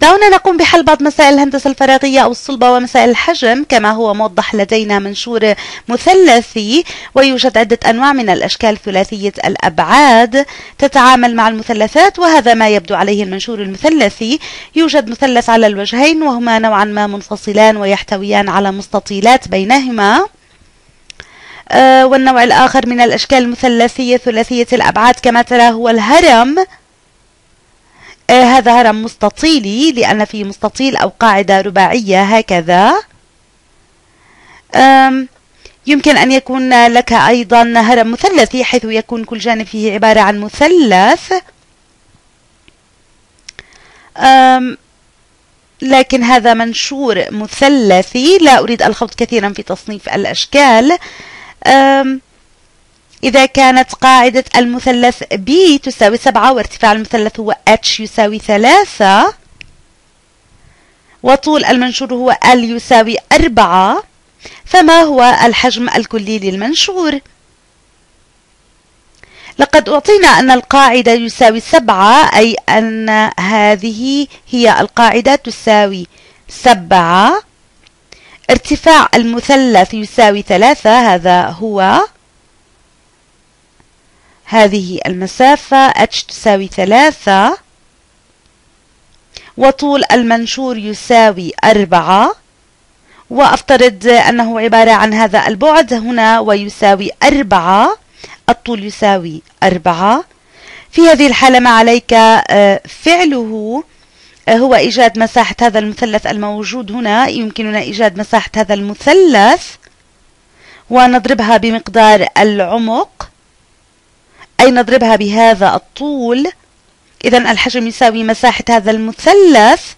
دعونا نقوم بحل بعض مسائل الهندسة الفراغية أو الصلبة ومسائل الحجم كما هو موضح لدينا منشور مثلثي ويوجد عدة أنواع من الأشكال ثلاثية الأبعاد تتعامل مع المثلثات وهذا ما يبدو عليه المنشور المثلثي. يوجد مثلث على الوجهين وهما نوعا ما منفصلان ويحتويان على مستطيلات بينهما. آه، والنوع الآخر من الأشكال المثلثية ثلاثية الأبعاد كما ترى هو الهرم. هذا هرم مستطيلي لأن فيه مستطيل أو قاعدة رباعية هكذا. يمكن أن يكون لك أيضا هرم مثلثي حيث يكون كل جانب فيه عبارة عن مثلث. لكن هذا منشور مثلثي. لا أريد الخوض كثيرا في تصنيف الأشكال. إذا كانت قاعدة المثلث B تساوي سبعة وارتفاع المثلث هو H يساوي ثلاثة وطول المنشور هو L يساوي أربعة فما هو الحجم الكلي للمنشور؟ لقد أعطينا أن القاعدة يساوي سبعة أي أن هذه هي القاعدة تساوي سبعة ارتفاع المثلث يساوي ثلاثة هذا هو هذه المسافة h تساوي ثلاثة وطول المنشور يساوي أربعة وأفترض أنه عبارة عن هذا البعد هنا ويساوي أربعة الطول يساوي أربعة. في هذه الحالة ما عليك آه، فعله آه، هو إيجاد مساحة هذا المثلث الموجود هنا يمكننا إيجاد مساحة هذا المثلث ونضربها بمقدار العمق. أي نضربها بهذا الطول؟ إذا الحجم يساوي مساحة هذا المثلث.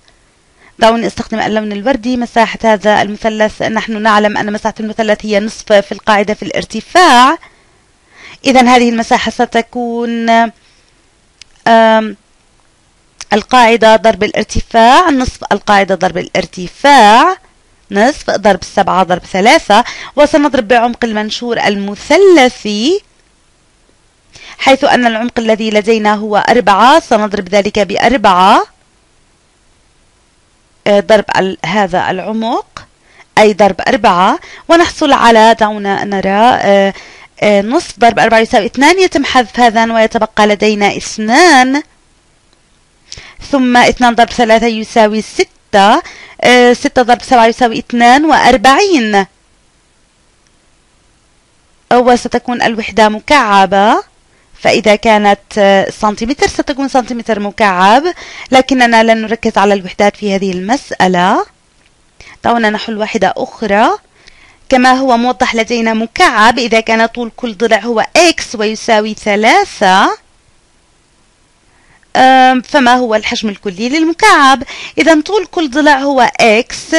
دعوني أستخدم اللون الوردي مساحة هذا المثلث. نحن نعلم أن مساحة المثلث هي نصف في القاعدة في الارتفاع. إذا هذه المساحة ستكون القاعدة ضرب الارتفاع نصف القاعدة ضرب الارتفاع نصف ضرب سبعة ضرب ثلاثة. وسنضرب بعمق المنشور المثلثي. حيث أن العمق الذي لدينا هو أربعة سنضرب ذلك بأربعة. آه، ضرب هذا العمق أي ضرب أربعة. ونحصل على دعونا نرى آه، آه، نصف ضرب أربعة يساوي اثنان يتم حذف هذا ويتبقى لدينا اثنان. ثم اثنان ضرب ثلاثة يساوي ستة ستة ضرب سبعة يساوي اثنان وأربعين. وستكون الوحدة مكعبة. فإذا كانت سنتيمتر ستكون سنتيمتر مكعب لكننا لن نركز على الوحدات في هذه المسألة. دعونا نحل واحدة أخرى. كما هو موضح لدينا مكعب إذا كان طول كل ضلع هو x ويساوي ثلاثة فما هو الحجم الكلي للمكعب؟ إذا طول كل ضلع هو x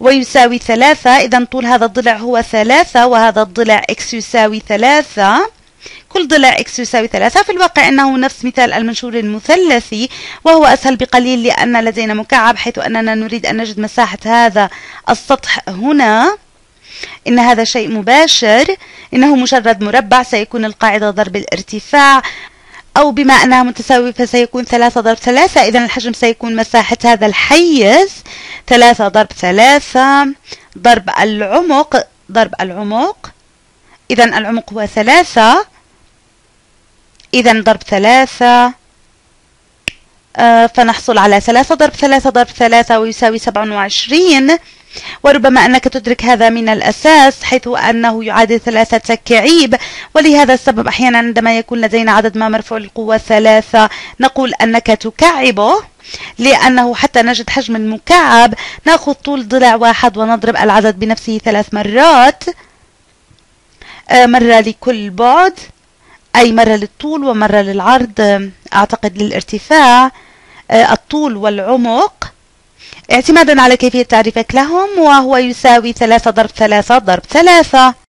ويساوي ثلاثة إذا طول هذا الضلع هو ثلاثة وهذا الضلع x يساوي ثلاثة. كل ضلع x يساوي 3 في الواقع أنه نفس مثال المنشور المثلثي وهو أسهل بقليل لأن لدينا مكعب حيث أننا نريد أن نجد مساحة هذا السطح هنا. إن هذا شيء مباشر. إنه مجرد مربع سيكون القاعدة ضرب الارتفاع. أو بما أنها متساوية فسيكون ثلاثة ضرب ثلاثة. إذا الحجم سيكون مساحة هذا الحيز. ثلاثة ضرب ثلاثة. ضرب العمق. ضرب العمق. إذا العمق هو ثلاثة. إذا ضرب ثلاثة. آه، فنحصل على ثلاثة ضرب ثلاثة ضرب ثلاثة ويساوي سبعة وعشرين. وربما أنك تدرك هذا من الأساس حيث أنه يعادل ثلاثة تكعيب. ولهذا السبب أحيانا عندما يكون لدينا عدد ما مرفوع القوة ثلاثة نقول أنك تكعبه لأنه حتى نجد حجم المكعب نأخذ طول ضلع واحد ونضرب العدد بنفسه ثلاث مرات. آه، مرة لكل بعد. أي مرة للطول ومرة للعرض أعتقد للارتفاع آه، الطول والعمق. اعتمادا على كيفية تعريفك لهم وهو يساوي ثلاثة ضرب ثلاثة ضرب ثلاثة.